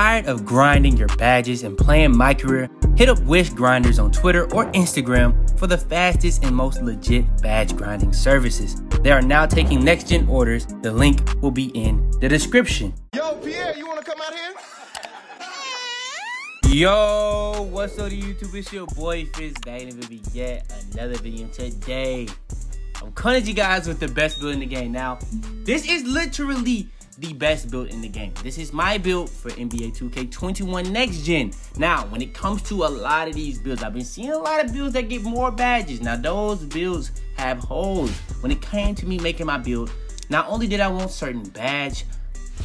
Tired of grinding your badges and playing my career? Hit up Wish Grinders on Twitter or Instagram for the fastest and most legit badge grinding services. They are now taking next gen orders. The link will be in the description. Yo, Pierre, you wanna come out here? Yo, what's up to YouTube? It's your boy Fitz back in the video yet another video. Today, I'm coming at you guys with the best build in the game. Now, this is literally the best build in the game. This is my build for NBA 2K21 Next Gen. Now, when it comes to a lot of these builds, I've been seeing a lot of builds that get more badges. Now, those builds have holes. When it came to me making my build, not only did I want certain badge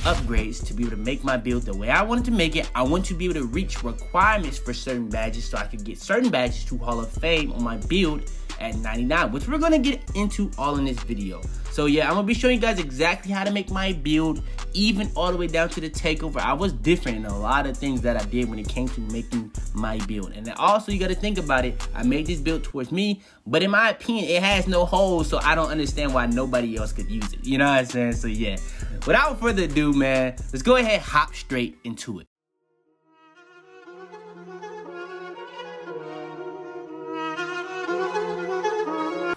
upgrades to be able to make my build the way I wanted to make it. I want to be able to reach requirements for certain badges so I could get certain badges to Hall of Fame on my build at 99, which we're gonna get into all in this video. So yeah, I'm gonna be showing you guys exactly how to make my build, even all the way down to the takeover. I was different in a lot of things that I did when it came to making my build. And then also you gotta think about it, I made this build towards me, but in my opinion, it has no holes, so I don't understand why nobody else could use it. You know what I'm saying? So yeah, without further ado, man, let's go ahead hop straight into it.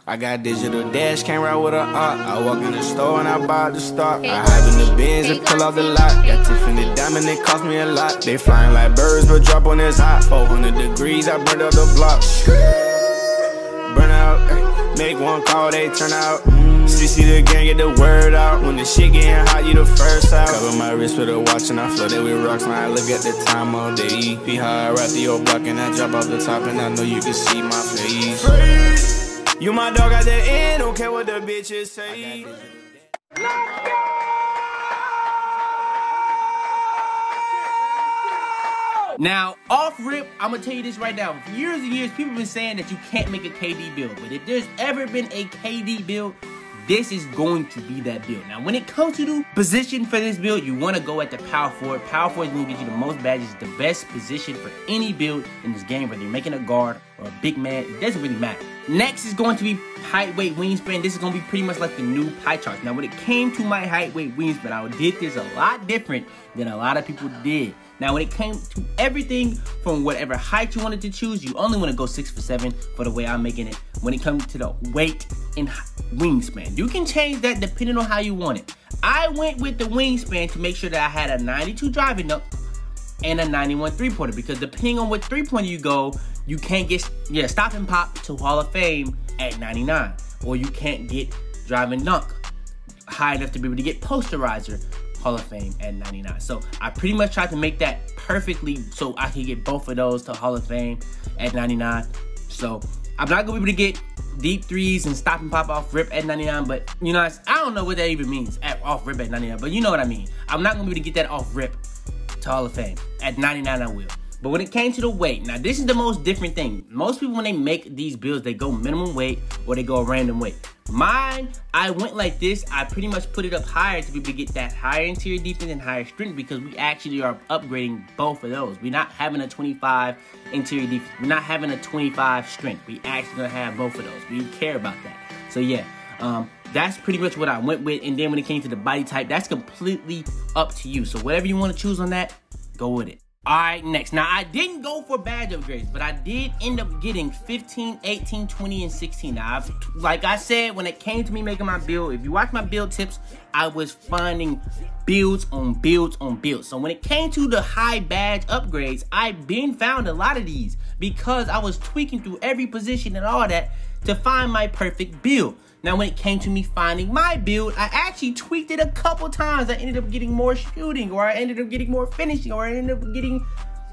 I got digital dash, came right with a op. I walk in the store and I buy the stock. I hide in the bins and pull off the lot. Got Tiffany diamond, it cost me a lot. They flying like birds, but drop on this hot. 400 degrees, I burned up the block. Burn out, make one call, they turn out. CC the gang, get the word out. When the shit getting hot, you the first out. Cover my wrist with a watch and I flood it with rocks. Now I look at the time all day. Be high, right through your block and I drop off the top and I know you can see my face. You my dog at the end, don't care what the bitches say. Now, off rip, I'm gonna tell you this right now. For years and years, people have been saying that you can't make a KD build. But if there's ever been a KD build, this is going to be that build. Now, when it comes to the position for this build, you want to go at the power forward. Power forward is going to get you the most badges, the best position for any build in this game, whether you're making a guard or a big man, it doesn't really matter. Next is going to be height, weight, wingspan. This is going to be pretty much like the new pie chart. Now, when it came to my height, weight, wingspan, I did this a lot different than a lot of people did. Now, when it came to everything from whatever height you wanted to choose, you only want to go six for seven for the way I'm making it. When it comes to the weight and wingspan, you can change that depending on how you want it. I went with the wingspan to make sure that I had a 92 driving up and a 91 three-pointer because depending on what three-pointer you go, you can't get yeah stop and pop to Hall of Fame at 99, or you can't get driving dunk high enough to be able to get posterizer Hall of Fame at 99. So I pretty much tried to make that perfectly so I could get both of those to Hall of Fame at 99. So I'm not gonna be able to get deep threes and stop and pop off rip at 99, but you know, I don't know what that even means at off rip at 99, but you know what I mean. I'm not gonna be able to get that off rip to Hall of Fame. At 99, I will. But when it came to the weight, now this is the most different thing. Most people, when they make these builds, they go minimum weight or they go a random weight. Mine, I went like this. I pretty much put it up higher to be able to get that higher interior defense and higher strength because we actually are upgrading both of those. We're not having a 25 interior defense. We're not having a 25 strength. We actually gonna have both of those. We care about that. So yeah, um, that's pretty much what I went with. And then when it came to the body type, that's completely up to you. So whatever you want to choose on that, go with it. All right, next. Now, I didn't go for badge upgrades, but I did end up getting 15, 18, 20, and 16. Now, I've, like I said, when it came to me making my build, if you watch my build tips, I was finding builds on builds on builds. So when it came to the high badge upgrades, I been found a lot of these because I was tweaking through every position and all that to find my perfect build. Now, when it came to me finding my build, I actually tweaked it a couple times. I ended up getting more shooting, or I ended up getting more finishing, or I ended up getting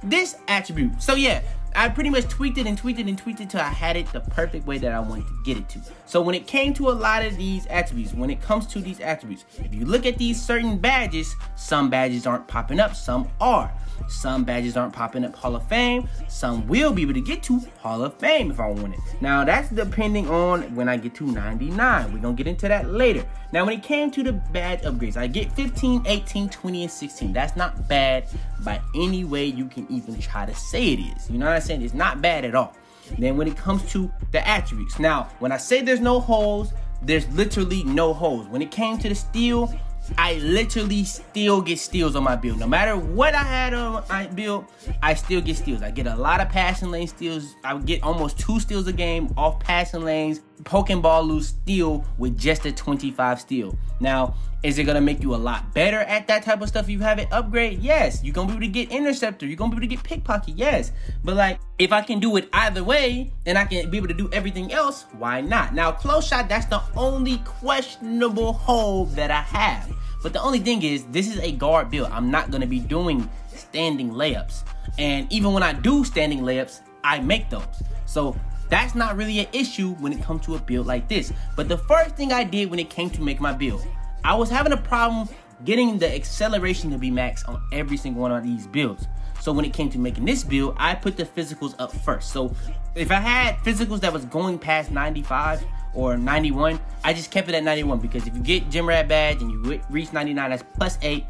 this attribute. So yeah, I pretty much tweaked it and tweaked it and tweaked it till I had it the perfect way that I wanted to get it to. So when it came to a lot of these attributes, when it comes to these attributes, if you look at these certain badges, some badges aren't popping up, some are. Some badges aren't popping up Hall of Fame. Some will be able to get to Hall of Fame if I want it. Now, that's depending on when I get to 99. We're to get into that later. Now, when it came to the badge upgrades, I get 15, 18, 20, and 16. That's not bad by any way you can even try to say it is. You know what I'm saying? It's not bad at all. Then when it comes to the attributes. Now, when I say there's no holes, there's literally no holes. When it came to the steal, I literally still get steals on my build. No matter what I had on my build, I still get steals. I get a lot of passing lane steals. I get almost two steals a game off passing lanes. Poking ball loose steal with just a 25 steal. Now, is it gonna make you a lot better at that type of stuff? If You have it upgrade? Yes. You're gonna be able to get interceptor. You're gonna be able to get pickpocket? Yes. But like, if I can do it either way and I can be able to do everything else, why not? Now, close shot, that's the only questionable hole that I have. But the only thing is, this is a guard build. I'm not gonna be doing standing layups. And even when I do standing layups, I make those. So that's not really an issue when it comes to a build like this. But the first thing I did when it came to make my build, I was having a problem getting the acceleration to be max on every single one of these builds. So when it came to making this build, I put the physicals up first. So if I had physicals that was going past 95 or 91, I just kept it at 91 because if you get Gym Rat badge and you reach 99, that's plus 8.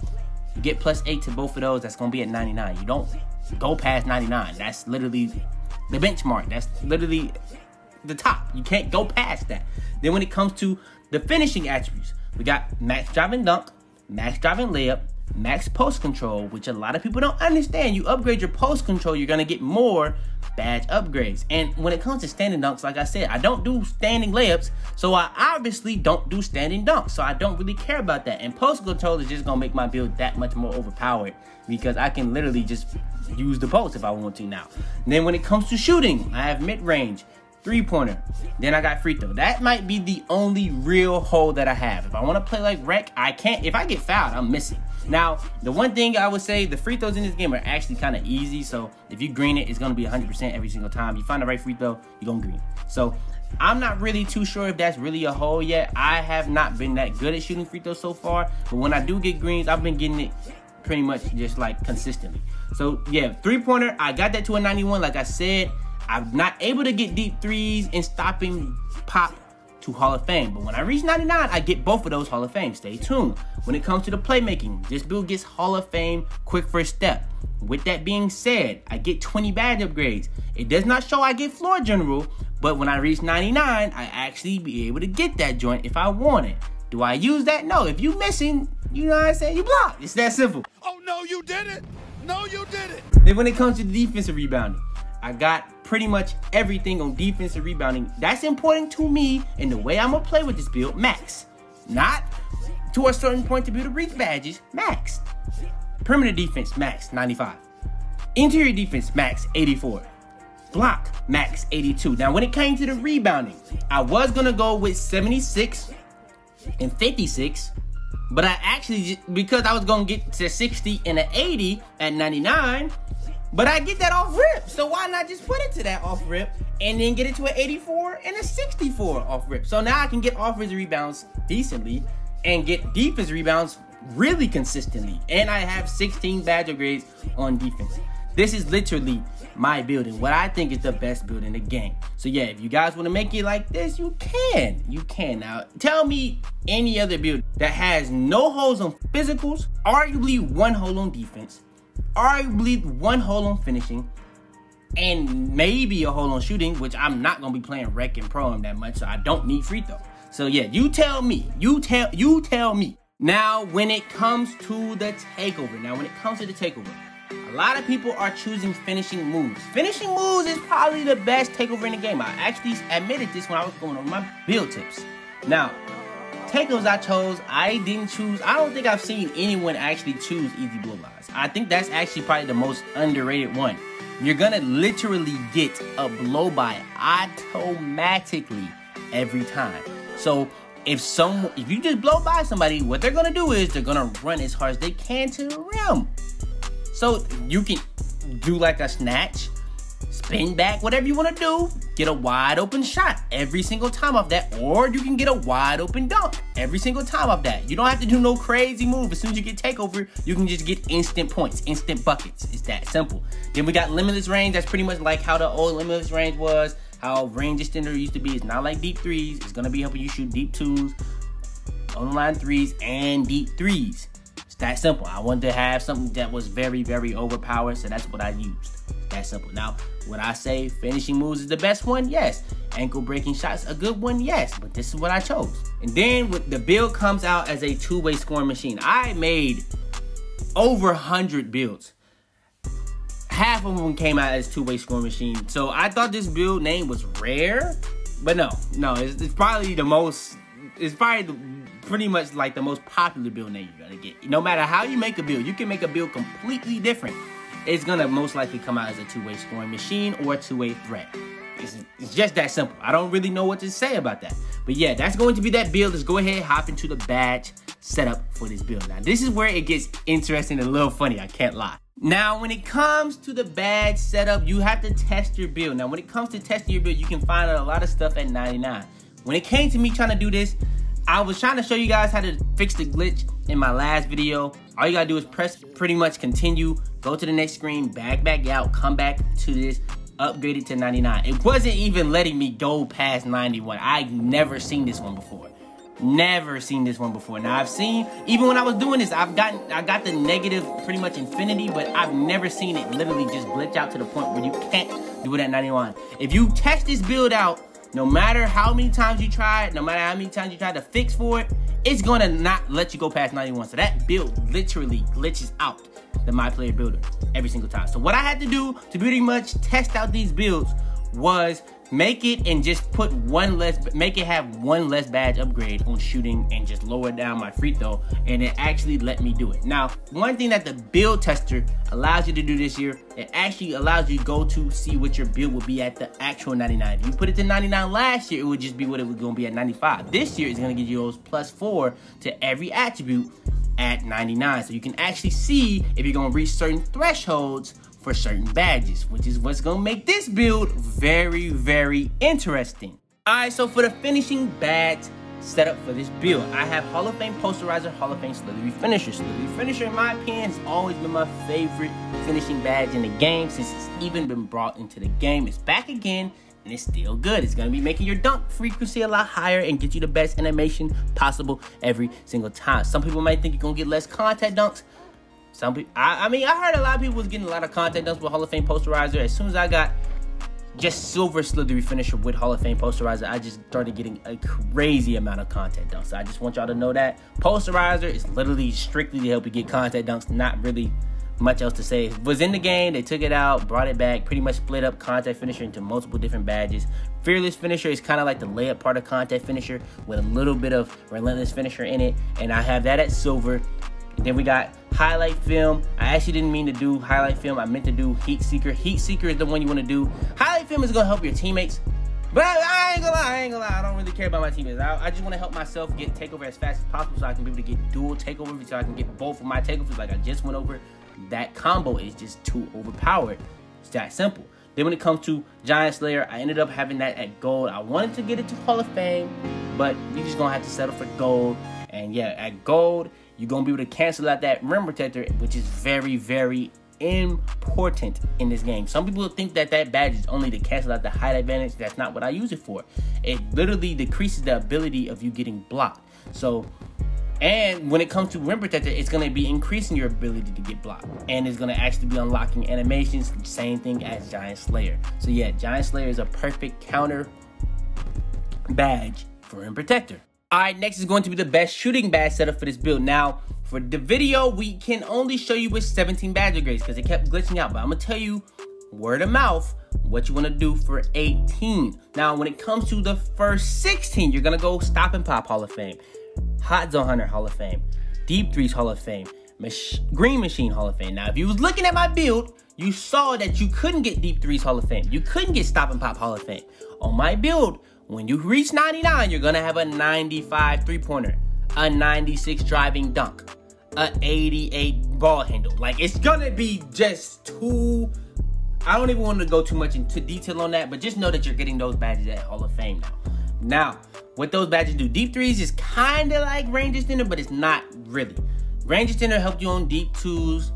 You get plus 8 to both of those, that's to be at 99. You don't go past 99. That's literally the benchmark. That's literally the top. You can't go past that. Then when it comes to the finishing attributes, we got max driving dunk, max driving layup, max post control, which a lot of people don't understand. You upgrade your post control, you're gonna get more badge upgrades. And when it comes to standing dunks, like I said, I don't do standing layups, so I obviously don't do standing dunks. So I don't really care about that. And post control is just gonna make my build that much more overpowered because I can literally just use the post if I want to now. And then when it comes to shooting, I have mid range, three pointer. Then I got free throw. That might be the only real hole that I have. If I want to play like rec, I can't. If I get fouled, I'm missing. Now, the one thing I would say, the free throws in this game are actually kind of easy. So if you green it, it's going to be 100% every single time. You find the right free throw, you're going to green. So I'm not really too sure if that's really a hole yet. I have not been that good at shooting free throws so far. But when I do get greens, I've been getting it pretty much just like consistently. So yeah, three pointer, I got that to a 91. Like I said, I'm not able to get deep threes and stop and pop to Hall of Fame. But when I reach 99, I get both of those Hall of Fame. Stay tuned. When it comes to the playmaking, this build gets Hall of Fame quick first step. With that being said, I get 20 badge upgrades. It does not show I get floor general, but when I reach 99, I actually be able to get that joint if I want it. Do I use that? No. If you missing, you know what I'm saying? You block. It's that simple. Oh, no, you did it. No, you did it. Then when it comes to the defensive rebounding, I got pretty much everything on defensive rebounding. That's important to me in the way I'm gonna play with this build, max. Not to a certain point to be able to reach badges, max. Perimeter defense, max 95. Interior defense, max 84. Block, max 82. Now, when it came to the rebounding, I was gonna go with 76 and 56, but I actually, because I was gonna get to 60 and an 80 at 99, but I get that off rip. So why not just put it to that off rip and then get it to an 84 and a 64 off rip? So now I can get offensive rebounds decently and get defense rebounds really consistently. And I have 16 badge grades on defense. This is literally my building, what I think is the best build in the game. So yeah, if you guys want to make it like this, you can. You can. Now, tell me any other build that has no holes on physicals, arguably one hole on defense, arguably one hole on finishing, and maybe a hole on shooting, which I'm not gonna be playing rec and pro that much, so I don't need free throw. So yeah, you tell me. You tell you tell me. Now, when it comes to the takeover, now when it comes to the takeover, a lot of people are choosing finishing moves. Finishing moves is probably the best takeover in the game. I actually admitted this when I was going over my build tips. Now, takeovers I chose, I didn't choose. I don't think I've seen anyone actually choose easy blowbys. I think that's actually probably the most underrated one. You're gonna literally get a blow by automatically every time. So if some if you just blow by somebody, what they're gonna do is they're gonna run as hard as they can to the rim. So you can do like a snatch, spin back, whatever you want to do. Get a wide open shot every single time off that, or you can get a wide open dunk every single time off that. You don't have to do no crazy move. As soon as you get takeover, you can just get instant points, instant buckets. It's that simple. Then we got limitless range. That's pretty much like how the old limitless range was. How range extender used to be. It's not like deep threes. It's gonna be helping you shoot deep twos, on line threes, and deep threes. It's that simple. I wanted to have something that was very, very overpowered, so that's what I used. That simple. Now, would I say finishing moves is the best one? Yes. Ankle breaking shots, a good one? Yes. But this is what I chose. And then with the build comes out as a two-way scoring machine. I made over 100 builds. Half of them came out as two-way scoring machine. So I thought this build name was rare. But no, no, it's, it's probably the most, it's probably the, pretty much like the most popular build name you're gonna get. No matter how you make a build, you can make a build completely different. It's gonna most likely come out as a two-way scoring machine or a two-way threat. It's, it's, just that simple. I don't really know what to say about that. But yeah, that's going to be that build. Let's go ahead hop into the badge setup for this build. Now, this is where it gets interesting and a little funny. I can't lie. Now, when it comes to the badge setup, you have to test your build. Now, when it comes to testing your build, you can find out a lot of stuff at 99. When it came to me trying to do this, I was trying to show you guys how to fix the glitch in my last video. All you gotta do is press pretty much continue, go to the next screen, back back out, come back to this, upgrade it to 99. It wasn't even letting me go past 91. I never seen this one before. Never seen this one before. Now I've seen, even when I was doing this, I've gotten, I got the negative pretty much infinity, but I've never seen it literally just glitch out to the point where you can't do it at 91. If you test this build out, no matter how many times you try it, no matter how many times you try to fix for it, it's gonna not let you go past 91. So that build literally glitches out the My Player Builder every single time. So what I had to do to pretty much test out these builds was make it and just put one less, make it have one less badge upgrade on shooting and just lower down my free throw. And it actually let me do it. Now, one thing that the build tester allows you to do this year, it actually allows you to go to see what your build will be at the actual 99. If you put it to 99 last year, it would just be what it was going to be at 95. This year, it's going to give you those plus four to every attribute at 99. So you can actually see if you're going to reach certain thresholds for certain badges, which is what's gonna make this build very, very interesting. All right, so for the finishing badge setup for this build, I have Hall of Fame Posterizer, Hall of Fame Slithery Finisher. Slithery Finisher, in my opinion, has always been my favorite finishing badge in the game since it's even been brought into the game. It's back again, and it's still good. It's gonna be making your dunk frequency a lot higher and get you the best animation possible every single time. Some people might think you're gonna get less contact dunks, some people, I, I, mean, I heard a lot of people was getting a lot of content done with Hall of Fame posterizer. As soon as I got just silver slithery finisher with Hall of Fame posterizer, I just started getting a crazy amount of contact dunks. So I just want y'all to know that posterizer is literally strictly to help you get contact dunks. Not really much else to say. Was in the game, they took it out, brought it back, pretty much split up contact finisher into multiple different badges. Fearless finisher is kind of like the layup part of contact finisher with a little bit of relentless finisher in it, and I have that at silver. Then we got highlight film. I actually didn't mean to do highlight film. I meant to do heat seeker. Heat seeker is the one you want to do. Highlight film is gonna help your teammates. But I ain't gonna lie, I ain't gonna lie. I don't really care about my teammates. I, I just want to help myself get takeover as fast as possible so I can be able to get dual takeover so I can get both of my takeovers like I just went over. That combo is just too overpowered. It's that simple. Then when it comes to Giant Slayer, I ended up having that at gold. I wanted to get it to Hall of Fame, but you just gonna have to settle for gold. And yeah, at gold, you're gonna be able to cancel out that rim protector, which is very, very important in this game. Some people think that that badge is only to cancel out the height advantage. That's not what I use it for. It literally decreases the ability of you getting blocked. So, and when it comes to rim protector, it's gonna be increasing your ability to get blocked, and it's gonna actually be unlocking animations. Same thing as Giant Slayer. So yeah, Giant Slayer is a perfect counter badge for rim protector. All right, next is going to be the best shooting badge setup for this build. Now, for the video, we can only show you with 17 badge grades because it kept glitching out. But I'm to tell you word of mouth what you want to do for 18. Now, when it comes to the first 16, you're going to go Stop and Pop Hall of Fame, Hot Zone Hunter Hall of Fame, Deep Threes Hall of Fame, Mach Green Machine Hall of Fame. Now, if you was looking at my build, you saw that you couldn't get Deep Threes Hall of Fame. You couldn't get Stop and Pop Hall of Fame. On my build, when you reach 99, you're gonna have a 95 three pointer, a 96 driving dunk, a 88 ball handle. Like it's gonna be just too. I don't even want to go too much into detail on that, but just know that you're getting those badges at Hall of Fame now. Now, what those badges do, deep threes is kind of like range extender, but it's not really. Range extender helped you on deep twos,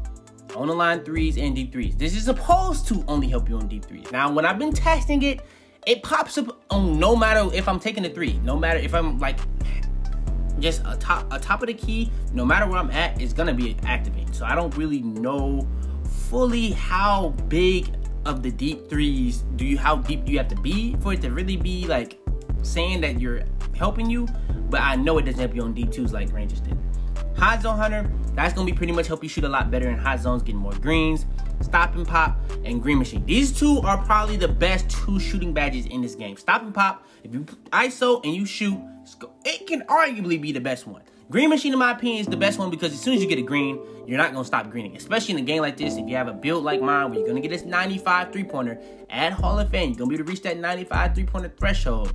on the line threes, and deep threes. This is supposed to only help you on deep threes. Now, when I've been testing it, it pops up on no matter if I'm taking the three, no matter if I'm like just a top a top of the key, no matter where I'm at, it's gonna be activating. So I don't really know fully how big of the deep threes, do you how deep do you have to be for it to really be like saying that you're helping you? But I know it doesn't help you on D2s like Rangers did. Hot Zone Hunter, that's gonna be pretty much help you shoot a lot better in hot zones, getting more greens. Stop and Pop and Green Machine. These two are probably the best two shooting badges in this game. Stop and Pop, if you ISO and you shoot, it can arguably be the best one. Green Machine, in my opinion, is the best one because as soon as you get a green, you're not to stop greening. Especially in a game like this, if you have a build like mine where you're to get this 95 three-pointer at Hall of Fame, you're to be able to reach that 95 three-pointer threshold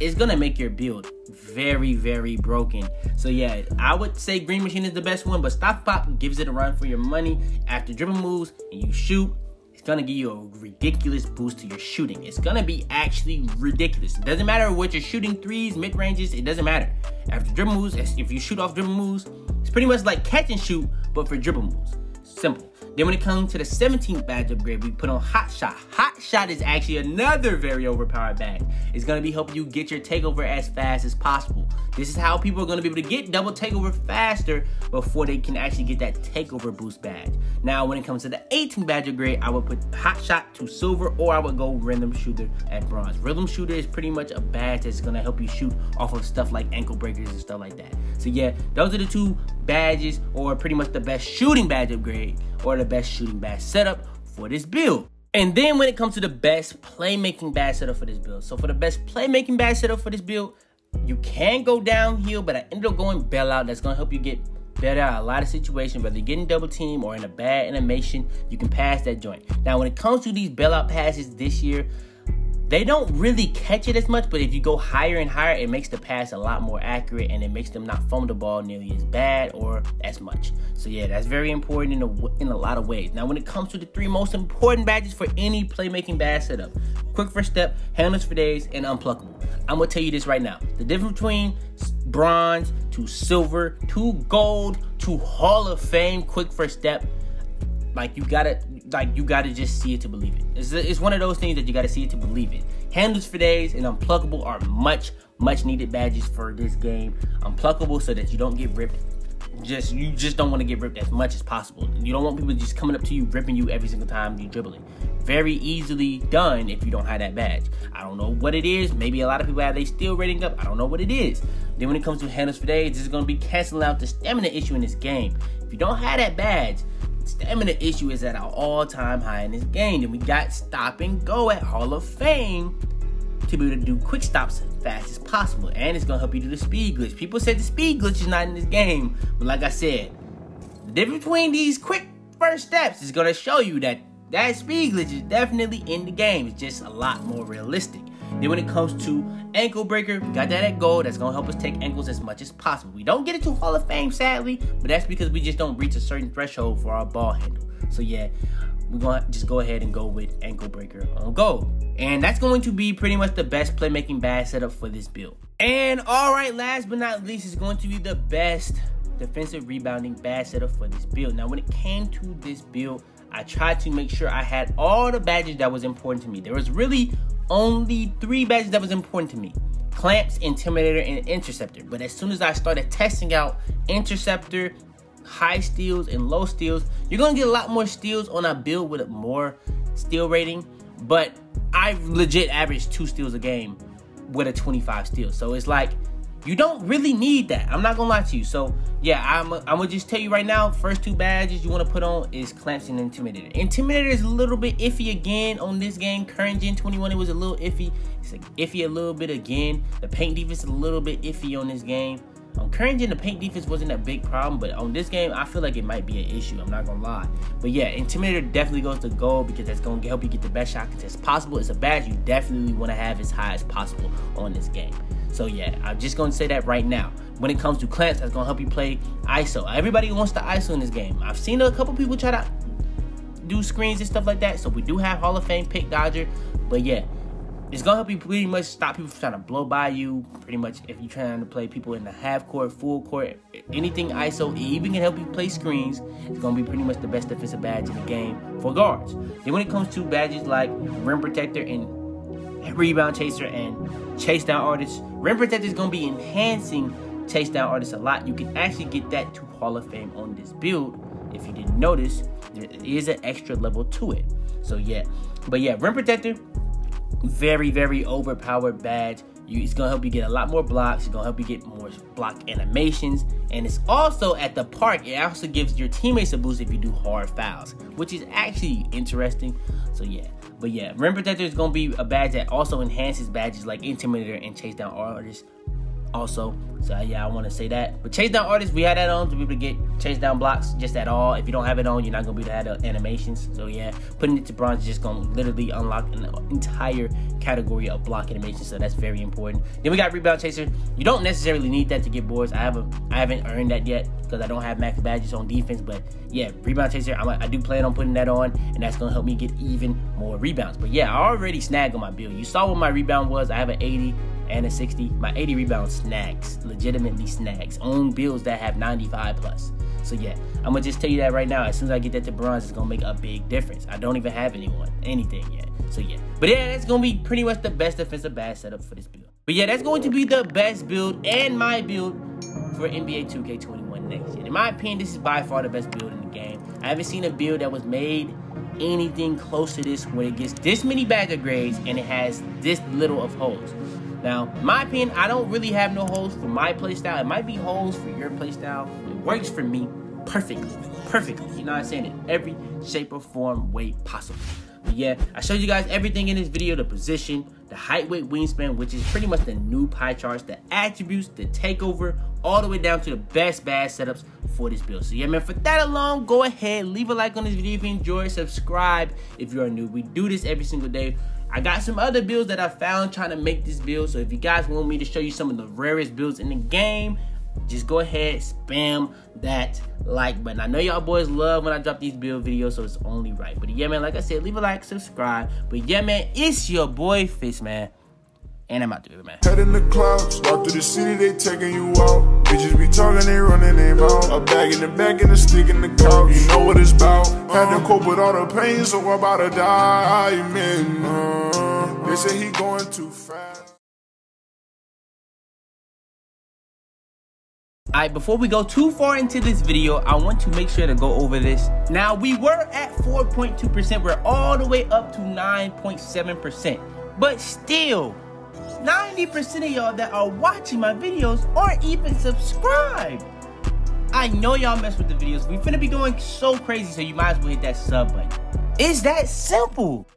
it's gonna make your build very, very broken. So yeah, I would say Green Machine is the best one, but Stop Pop gives it a run for your money after dribble moves and you shoot. It's gonna give you a ridiculous boost to your shooting. It's gonna be actually ridiculous. It doesn't matter what you're shooting threes, mid ranges, it doesn't matter. After dribble moves, if you shoot off dribble moves, it's pretty much like catch and shoot, but for dribble moves. Simple. Then when it comes to the 17th badge upgrade, we put on Hot Shot. Hot Shot is actually another very overpowered badge. It's gonna be helping you get your takeover as fast as possible. This is how people are gonna be able to get double takeover faster before they can actually get that takeover boost badge. Now, when it comes to the 18th badge upgrade, I would put Hot Shot to silver or I would go Rhythm Shooter at bronze. Rhythm Shooter is pretty much a badge that's gonna help you shoot off of stuff like ankle breakers and stuff like that. So yeah, those are the two badges or pretty much the best shooting badge upgrade or the best shooting badge setup for this build. And then when it comes to the best playmaking badge setup for this build. So for the best playmaking badge setup for this build, you can go downhill, but I ended up going bailout. That's gonna help you get better out a lot of situations, whether you're getting double team or in a bad animation, you can pass that joint. Now, when it comes to these bailout passes this year, they don't really catch it as much, but if you go higher and higher, it makes the pass a lot more accurate and it makes them not foam the ball nearly as bad or as much. So yeah, that's very important in a, in a lot of ways. Now, when it comes to the three most important badges for any playmaking bad setup, quick first step, handles for days, and unpluckable. I'm gonna tell you this right now. The difference between bronze to silver to gold to Hall of Fame quick first step, like you gotta like you gotta just see it to believe it. It's, it's one of those things that you gotta see it to believe it. Handles for days and unpluckable are much much needed badges for this game. Unpluckable so that you don't get ripped. Just you just don't want to get ripped as much as possible. You don't want people just coming up to you ripping you every single time you dribbling. Very easily done if you don't have that badge. I don't know what it is. Maybe a lot of people have they still rating up. I don't know what it is. Then when it comes to handles for days, this is gonna be canceling out the stamina issue in this game. If you don't have that badge, stamina issue is at an all-time high in this game. And we got stop and go at Hall of Fame to be able to do quick stops as fast as possible. And it's gonna help you do the speed glitch. People said the speed glitch is not in this game, but like I said, the difference between these quick first steps is gonna show you that that speed glitch is definitely in the game. It's just a lot more realistic. Then when it comes to ankle breaker, we got that at gold. That's gonna help us take ankles as much as possible. We don't get it to Hall of Fame, sadly, but that's because we just don't reach a certain threshold for our ball handle. So yeah, we're gonna just go ahead and go with ankle breaker on gold. And that's going to be pretty much the best playmaking badge setup for this build. And all right, last but not least, is going to be the best defensive rebounding bad setup for this build. Now, when it came to this build, I tried to make sure I had all the badges that was important to me. There was really only three badges that was important to me. Clamps, Intimidator, and Interceptor. But as soon as I started testing out Interceptor, high steals, and low steals, you're gonna get a lot more steals on a build with more steal rating. But I legit averaged two steals a game with a 25 steal. So it's like you don't really need that. I'm not gonna lie to you. So yeah, I'm, I'm gonna just tell you right now. First two badges you want to put on is Clamps and Intimidator. Intimidator is a little bit iffy again on this game. Current Gen 21, it was a little iffy. It's like iffy a little bit again. The paint defense is a little bit iffy on this game. On current gen, the paint defense wasn't a big problem, but on this game, I feel like it might be an issue. I'm not gonna lie. But yeah, Intimidator definitely goes to gold because that's gonna help you get the best shot contest possible. It's a badge you definitely want to have as high as possible on this game. So yeah, I'm just gonna say that right now. When it comes to clamps, that's gonna help you play ISO. Everybody wants to ISO in this game. I've seen a couple people try to do screens and stuff like that. So we do have Hall of Fame pick dodger, but yeah, it's gonna help you pretty much stop people from trying to blow by you. Pretty much, if you're trying to play people in the half court, full court, anything ISO, it even can help you play screens. It's gonna be pretty much the best defensive badge in the game for guards. Then when it comes to badges like rim protector and rebound chaser and chase down artist, rim protector is gonna be enhancing chase down artists a lot. You can actually get that to Hall of Fame on this build if you didn't notice, there is an extra level to it. So yeah, but yeah, Rim Protector, very, very overpowered badge. You, it's gonna help you get a lot more blocks. It's gonna help you get more block animations, and it's also at the park. It also gives your teammates a boost if you do hard fouls, which is actually interesting. So yeah, but yeah, Rim Protector is gonna be a badge that also enhances badges like Intimidator and Chase Down Artists also. So uh, yeah, I want to say that. But chase down artists, we had that on to be able to get chase down blocks just at all. If you don't have it on, you're not gonna be able to the animations. So yeah, putting it to bronze is just gonna literally unlock an entire category of block animations. So that's very important. Then we got rebound chaser. You don't necessarily need that to get boards. I haven't I haven't earned that yet because I don't have max badges on defense. But yeah, rebound chaser. I'm, I do plan on putting that on, and that's gonna help me get even more rebounds. But yeah, I already snagged on my build. You saw what my rebound was. I have an 80 and a 60. My 80 rebound snags, legitimately snags, on builds that have 95 plus. So yeah, I'm gonna just tell you that right now. As soon as I get that to bronze, it's gonna make a big difference. I don't even have anyone, anything yet. So yeah, but yeah, that's gonna be pretty much the best defensive bad setup for this build. But yeah, that's going to be the best build and my build for NBA 2K21 next year. In my opinion, this is by far the best build in the game. I haven't seen a build that was made anything close to this when it gets this many bag of grades and it has this little of holes. Now, my opinion, I don't really have no holes for my playstyle. It might be holes for your playstyle. It works for me perfectly. Perfectly. You know what I'm saying? In every shape or form, way possible. But yeah, I showed you guys everything in this video, the position, the height, weight, wingspan, which is pretty much the new pie charts, the attributes, the takeover, all the way down to the best bad setups for this build. So yeah, man, for that alone, go ahead, leave a like on this video if you enjoyed, subscribe if you are new. We do this every single day. I got some other builds that I found trying to make this build. So if you guys want me to show you some of the rarest builds in the game, just go ahead, spam that like button. I know y'all boys love when I drop these build videos, so it's only right. But yeah, man, like I said, leave a like, subscribe. But yeah, man, it's your boy Fitz, man. And I'm out there, man. Head in the clouds, walk through the city, they taking you out. Bitches be talking, they running their mouth. A bag in the back and a stick in the couch. You know what it's about. Had to cope with all the pain, so I'm about to die, man. Uh, they say he going too fast. Alright, before we go too far into this video, I want to make sure to go over this. Now, we were at 4.2%. We're all the way up to 9.7%. But still, 90% of y'all that are watching my videos aren't even subscribed. I know y'all mess with the videos. We finna be going so crazy, so you might as well hit that sub button. It's that simple.